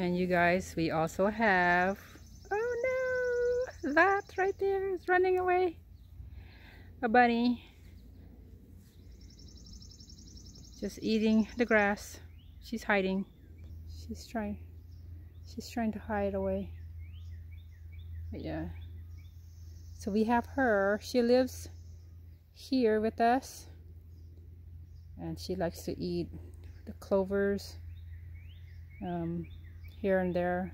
And you guys, we also have, oh no, that right there is running away. A bunny. Just eating the grass. She's hiding. She's trying, she's trying to hide away. But yeah. So we have her. She lives here with us. And she likes to eat the clovers. Um, here and there.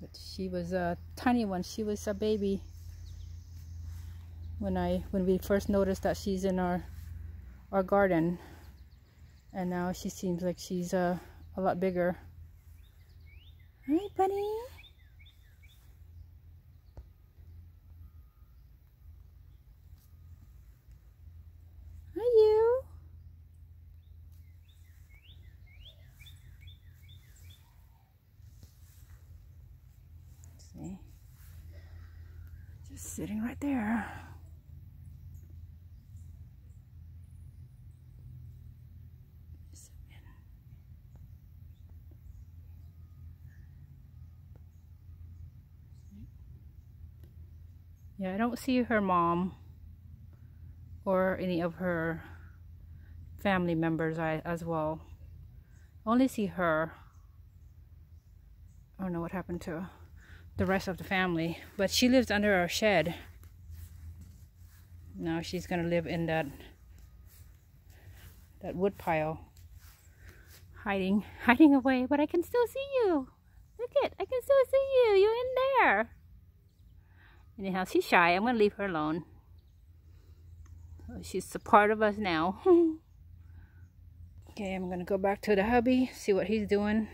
But she was a tiny one. She was a baby when I when we first noticed that she's in our our garden, and now she seems like she's uh, a lot bigger. Bunny. See? Just sitting right there. Yeah, I don't see her mom or any of her family members I as well. Only see her. I don't know what happened to her the rest of the family. But she lives under our shed. Now she's gonna live in that that wood pile. Hiding, hiding away, but I can still see you. Look it, I can still see you. You're in there. Anyhow, she's shy. I'm gonna leave her alone. She's a part of us now. okay, I'm gonna go back to the hubby, see what he's doing.